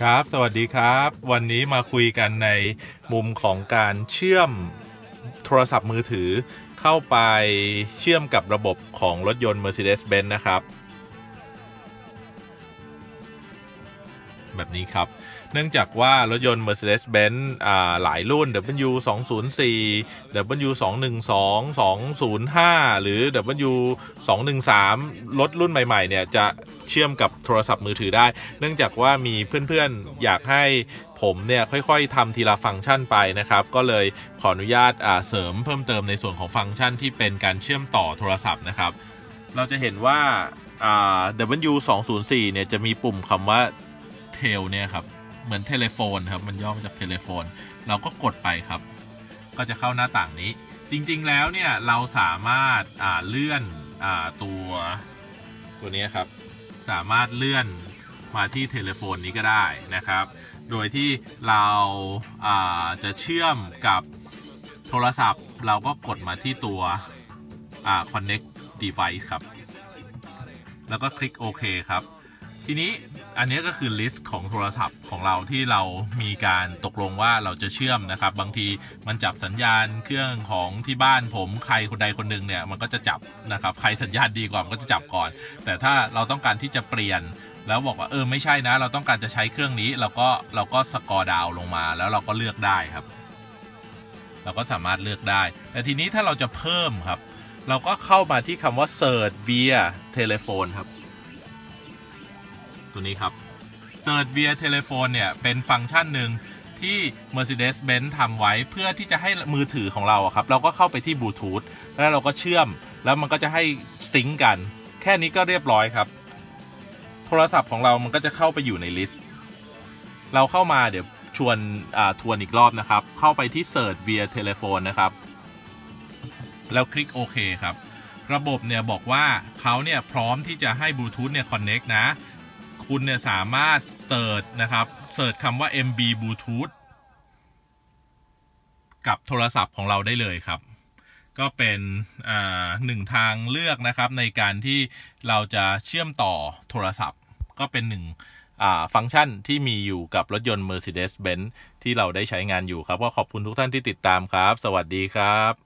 ครับ สวัสดีครับ วันนี้มาคุยกันในมุมของการเชื่อมโทรศัพท์มือถือ เข้าไปเชื่อมกับระบบของรถยนต์ Mercedes-Benz นะครับ แบบนี้ครับ เนื่องจากว่ารถยนต์ Mercedes-Benz อ่าหลายรุ่น W 2 0 4 W 2 1 2 2 0 5 หรือ W 2 1 3รถรุ่นใหม่ๆ เนี่ยจะเชื่อมกับโทรศัพท์มือถือได้ เนื่องจากว่ามีเพื่อนๆ อยากให้ผมเนี่ยค่อยๆทำทีละฟังก์ชันไปนะครับ ก็เลยขออนุญาตเสริมเพิ่มเติมในส่วนของฟังก์ชันที่เป็นการเชื่อมต่อโทรศัพท์นะครับ เราจะเห็นว่าอ่า W 2 0 4เนี่ยจะมีปุ่มคำว่า TEL เนี่ยครับ เหมือน telephone ครับ มันย่อมาจาก telephone เราก็กดไปครับ ก็จะเข้าหน้าต่างนี้ จริงๆแล้วเนี่ยเราสามารถเลื่อนอตัวตัวนี้ครับ สามารถเลื่อนมาที่ telephone นี้ก็ได้นะครับ โดยที่เราจะเชื่อมกับโทรศัพท์ เราก็กดมาที่ตัวอ่า connect device ครับ แล้วก็คลิกโอเคครับ ทีนี้อันนี้ก็คือ list ของโทรศัพท์ของเราที่เรามีการตกลงว่าเราจะเชื่อมนะครับ บางทีมันจับสัญญาณเครื่องของที่บ้านผมใครคนใดคนหนึ่งเนี่ยมันก็จะจับนะครับใครสัญญาณดีกว่ามันก็จะจับก่อน แต่ถ้าเราต้องการที่จะเปลี่ยน แล้วบอกว่าเออไม่ใช่นะ เราต้องการจะใช้เครื่องนี้เราก็เราก็สกอร์ดาวลงมาแล้วเราก็เลือกได้ครับ เราก็สามารถเลือกได้ แต่ทีนี้ถ้าเราจะเพิ่มครับ เราก็เข้ามาที่คำว่า search via telephone ครับ ตัวนี้ครับ Search via telephone เนี่ย เป็นฟังก์ชันหนึ่งที่ Mercedes-Benz ทำไว้เพื่อที่จะให้มือถือของเราครับ เราก็เข้าไปที่บลูทูธแล้วเราก็เชื่อม แล้วมันก็จะให้ซิงก์กัน แค่นี้ก็เรียบร้อยครับ โทรศัพท์ของเรามันก็จะเข้าไปอยู่ในลิสต์เราเข้ามาเดี๋ยวชวนทวนอีกรอบนะครับ เข้าไปที่ Search via telephone นะครับ แล้วคลิกโอเคครับ ระบบเนี่ยบอกว่าเขาเนี่ยพร้อมที่จะให้บลูทูธเนี่ย connect นะ คุณเนี่ยสามารถเสิร์ชนะครับเสิร์ชคำว่า MB Bluetooth กับโทรศัพท์ของเราได้เลยครับ ก็เป็นหนึ่งทางเลือกนะครับในการที่เราจะเชื่อมต่อโทรศัพท์ ก็เป็นหนึ่งฟังก์ชันที่มีอยู่กับรถยนต์ Mercedes-Benz ที่เราได้ใช้งานอยู่ครับ ก็ขอบคุณทุกท่านที่ติดตามครับ สวัสดีครับ